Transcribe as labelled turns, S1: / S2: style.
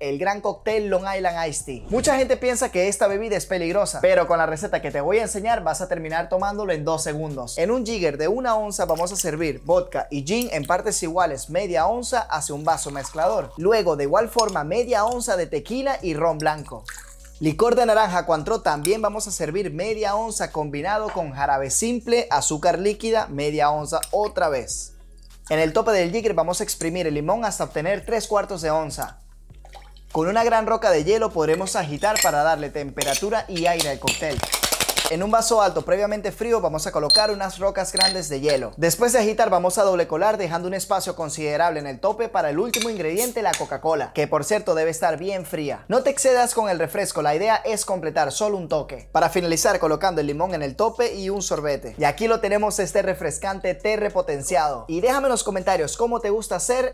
S1: el gran cóctel Long Island Iced Tea. Mucha gente piensa que esta bebida es peligrosa, pero con la receta que te voy a enseñar vas a terminar tomándolo en dos segundos. En un jigger de una onza vamos a servir vodka y gin en partes iguales, media onza hacia un vaso mezclador. Luego de igual forma media onza de tequila y ron blanco. Licor de naranja Cointreau también vamos a servir media onza combinado con jarabe simple, azúcar líquida, media onza otra vez. En el tope del jigger vamos a exprimir el limón hasta obtener 3 cuartos de onza. Con una gran roca de hielo podremos agitar para darle temperatura y aire al cóctel. En un vaso alto previamente frío vamos a colocar unas rocas grandes de hielo. Después de agitar vamos a doble colar dejando un espacio considerable en el tope para el último ingrediente, la Coca-Cola, que por cierto debe estar bien fría. No te excedas con el refresco, la idea es completar solo un toque. Para finalizar colocando el limón en el tope y un sorbete. Y aquí lo tenemos este refrescante té repotenciado. Y déjame en los comentarios cómo te gusta hacer